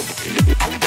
out.